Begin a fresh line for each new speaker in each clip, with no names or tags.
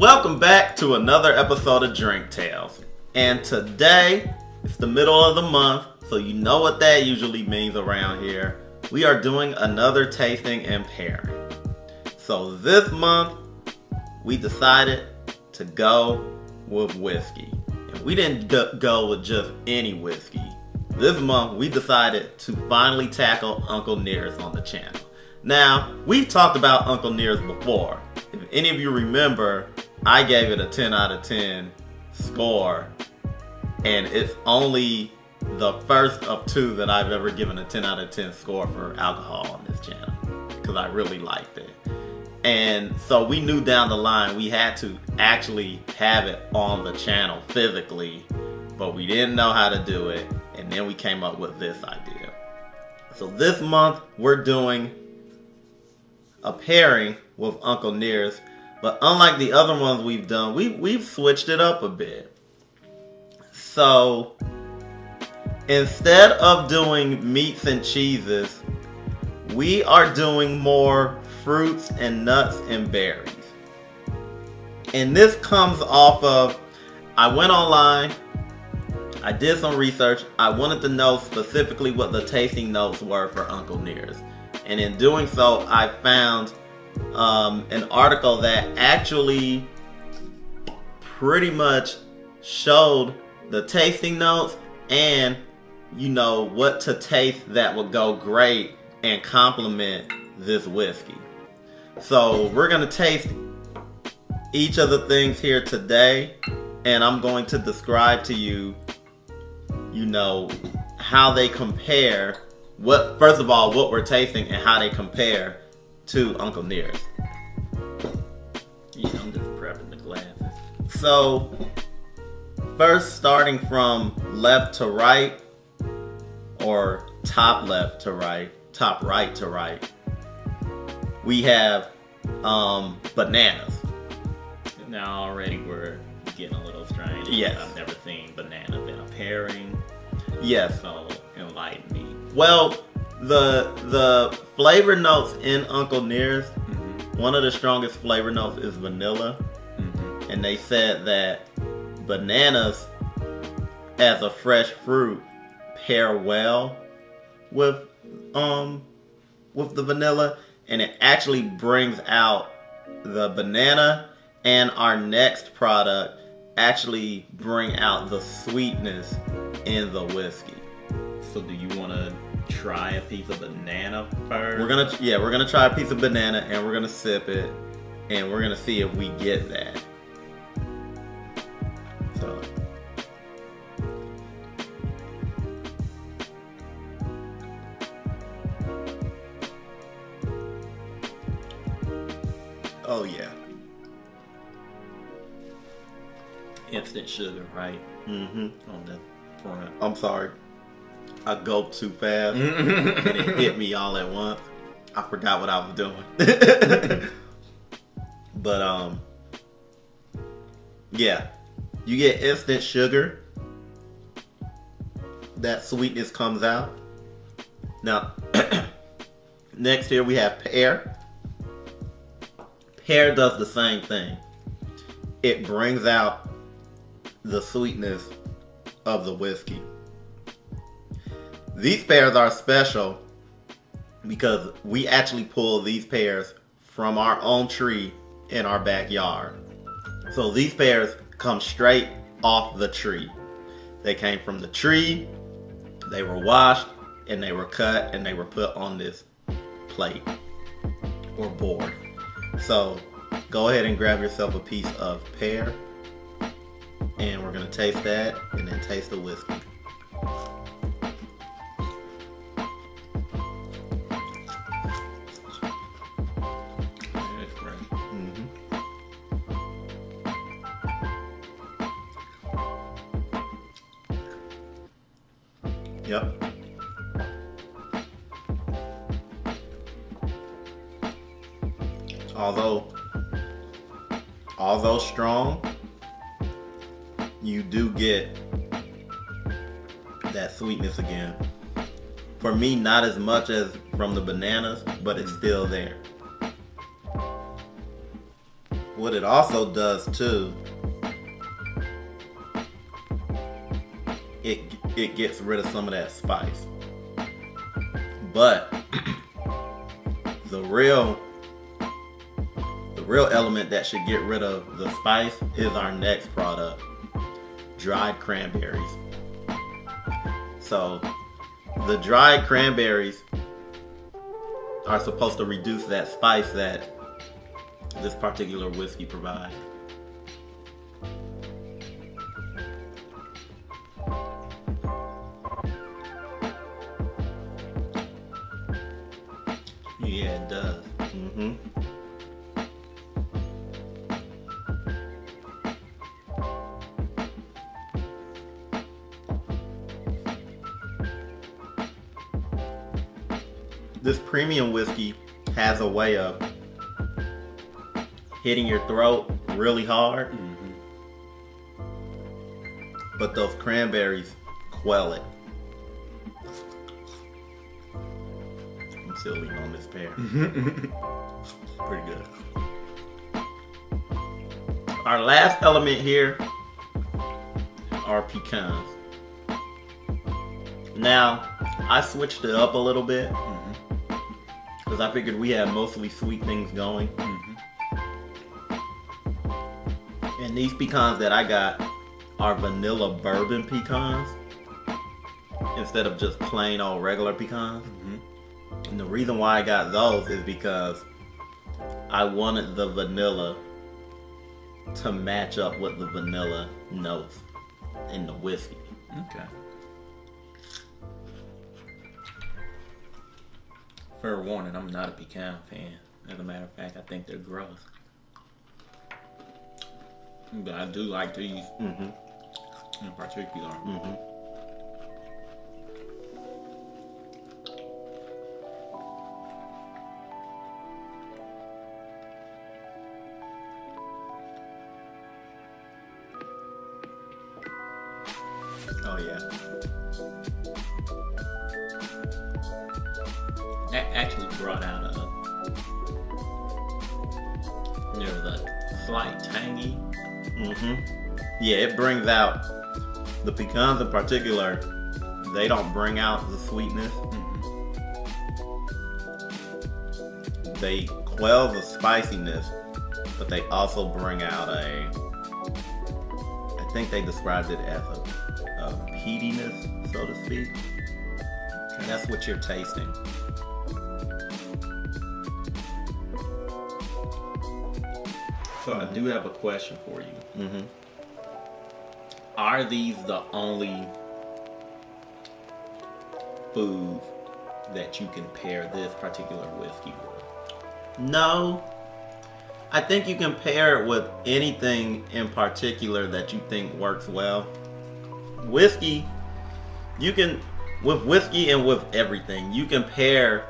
Welcome back to another episode of Drink Tales. And today, it's the middle of the month, so you know what that usually means around here. We are doing another tasting and pairing. So this month, we decided to go with whiskey. And we didn't go, with just any whiskey. This month, we decided to finally tackle Uncle Nearest on the channel. Now, we've talked about Uncle Nearest before. If any of you remember, I gave it a 10 out of 10 score, and it's only the first of two that I've ever given a 10 out of 10 score for alcohol on this channel because I really liked it. And so we knew down the line we had to actually have it on the channel physically, but we didn't know how to do it, and then we came up with this idea. So this month we're doing a pairing with Uncle Nearest, but unlike the other ones we've done, we we've switched it up a bit. So instead of doing meats and cheeses, we are doing more fruits and nuts and berries. And this comes off of I went online, I did some research, I wanted to know specifically what the tasting notes were for Uncle Nearest. And in doing so, I found um, an article that actually pretty much showed the tasting notes and you know what to taste that would go great and complement this whiskey. So we're gonna taste each of the things here today and I'm going to describe to you you know how they compare what first of all what we're tasting and how they compare to Uncle Nearest. Yeah, I'm just prepping the glasses. So first starting from left to right or top left to right, top right to right, we have um, bananas.
Now already we're getting a little strange.
Yes.
I've never seen bananas in a pairing,
Yes.
so enlighten me.
Well, the the flavor notes in Uncle Nearest,
Mm-hmm.
one of the strongest flavor notes is vanilla,
Mm-hmm.
and they said that bananas as a fresh fruit pair well with um with the vanilla and it actually brings out the banana and our next product actually bring out the sweetness in the whiskey.
So do you want to try a piece of banana first?
We're gonna yeah, we're gonna try a piece of banana and we're gonna sip it and we're gonna see if we get that. So Oh yeah.
instant sugar, right?
Mm-hmm.
On the front.
I'm sorry. I gulped too fast and it hit me all at once. I forgot what I was doing. but um yeah. You get instant sugar. That sweetness comes out. Now next here we have pear. Pear does the same thing. It brings out the sweetness of the whiskey. These pears are special because we actually pull these pears from our own tree in our backyard. So these pears come straight off the tree. They came from the tree, they were washed, and they were cut and they were put on this plate or board. So go ahead and grab yourself a piece of pear and we're gonna taste that and then taste the whiskey. Yep. Although, although strong, you do get that sweetness again. For me, not as much as from the bananas, but it's mm-hmm. still there. what it also does too, it gets rid of some of that spice. But the real the real element that should get rid of the spice is our next product, dried cranberries. So the dried cranberries are supposed to reduce that spice that this particular whiskey provides. Yeah, it does. Mm-hmm. This premium whiskey has a way of hitting your throat really hard, but those cranberries quell it. I'm still eating on this pear. Pretty good. Our last element here are pecans. Now, I switched it up a little bit mm-hmm. because I figured we had mostly sweet things going. Mm-hmm. And these pecans that I got are vanilla bourbon pecans instead of just plain old regular pecans. And the reason why I got those is because I wanted the vanilla to match up with the vanilla notes in the whiskey.
Okay. Fair warning, I'm not a pecan fan. As a matter of fact, I think they're gross. But I do like these
Mm-hmm.
in particular.
Mm-hmm. Oh yeah.
That actually brought out a there was a slight tangy.
Mm-hmm. Yeah, it brings out the pecans in particular. They don't bring out the sweetness. They quell the spiciness, but they also bring out a. I think they described it as a, a peatiness, so to speak. And that's what you're tasting.
So I do have a question for you.
Mm-hmm.
Are these the only foods that you can pair this particular whiskey with?
No. I think you can pair it with anything in particular that you think works well. Whiskey, you can with whiskey and with everything. You can pair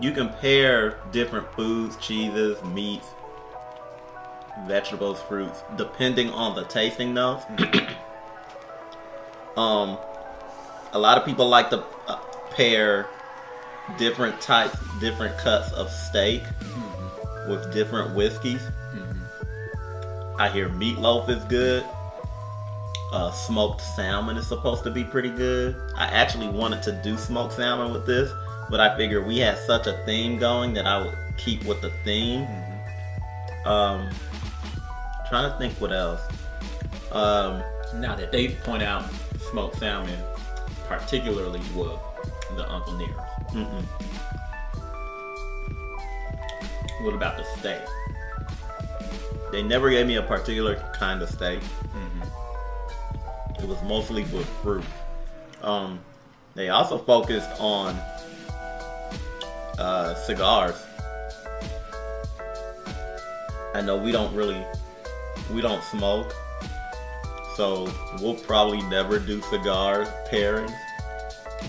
you can pair different foods, cheeses, meats, vegetables, fruits, depending on the tasting notes. um a lot of people like to uh, pair different types, different cuts of steak with different whiskeys. I hear meatloaf is good. Uh, smoked salmon is supposed to be pretty good. I actually wanted to do smoked salmon with this, but I figured we had such a theme going that I would keep with the theme. Um, trying to think what else. Um,
Now that they point out smoked salmon, particularly with the Uncle Nearest.
mm-mm.
What about the steak?
they never gave me a particular kind of steak.
Mm-hmm.
It was mostly with fruit. Um, they also focused on uh, cigars. I know we don't really, we don't smoke, so we'll probably never do cigar pairings.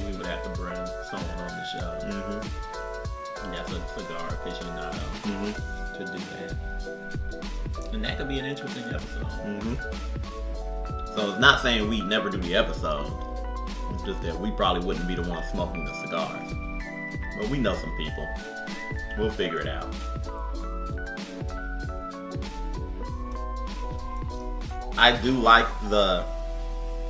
We would have to bring someone on the show.
Mm-hmm.
That's a cigar aficionado
Mm-hmm.
to do that. And that could be an interesting episode.
Mm-hmm. So it's not saying we never do the episode. It's just that we probably wouldn't be the one smoking the cigars. But we know some people. We'll figure it out. I do like the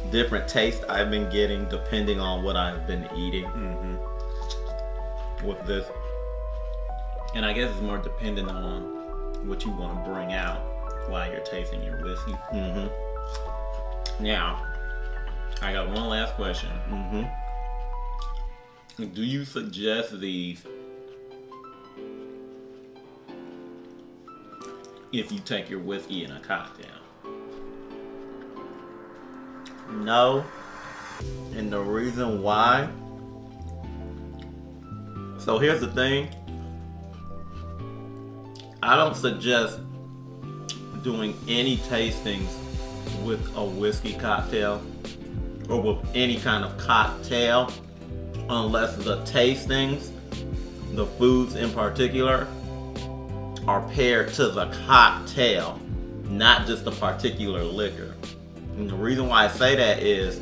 different taste I've been getting depending on what I've been eating
Mm-hmm.
with this.
And I guess it's more dependent on what you want to bring out while you're tasting your whiskey.
Mm-hmm.
Now, I got one last question.
Mm-hmm.
Do you suggest these if you take your whiskey in a cocktail?
No. And the reason why. So here's the thing. I don't suggest doing any tastings with a whiskey cocktail or with any kind of cocktail unless the tastings, the foods in particular, are paired to the cocktail, not just the particular liquor. And the reason why I say that is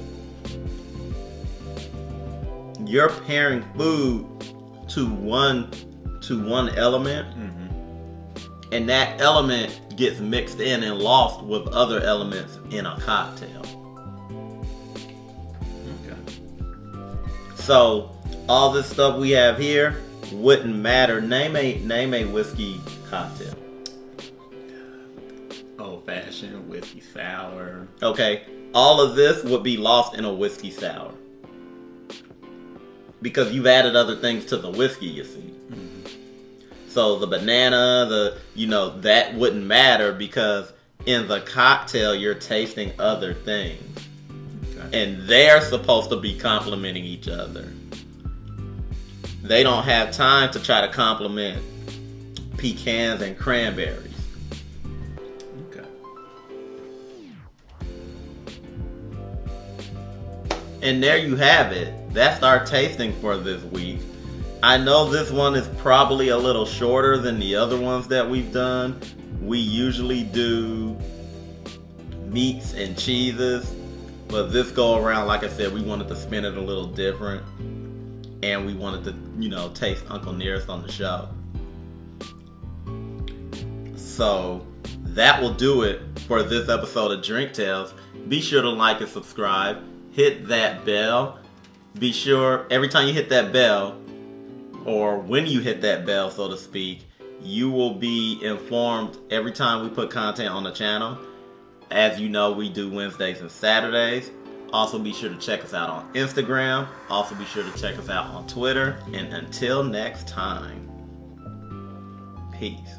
you're pairing food to one to one element
Mm-hmm.
and that element gets mixed in and lost with other elements in a cocktail.
Okay.
So all this stuff we have here wouldn't matter. Name a name a whiskey cocktail.
Old fashioned whiskey sour.
Okay, all of this would be lost in a whiskey sour because you've added other things to the whiskey. You see, mm-hmm. So the banana, the you know that wouldn't matter because in the cocktail you're tasting other things,
Okay.
and they're supposed to be complementing each other. They don't have time to try to compliment pecans and cranberries.
okay.
And there you have it. That's our tasting for this week. I know this one is probably a little shorter than the other ones that we've done. We usually do meats and cheeses, but this go around, like I said, we wanted to spin it a little different. And we wanted to, you know, taste Uncle Nearest on the show. So that will do it for this episode of Drink Tales. Be sure to like and subscribe. Hit that bell. Be sure every time you hit that bell, or when you hit that bell, so to speak, you will be informed every time we put content on the channel. As you know, we do Wednesdays and Saturdays. Also, be sure to check us out on Instagram. Also, be sure to check us out on Twitter. And until next time, peace.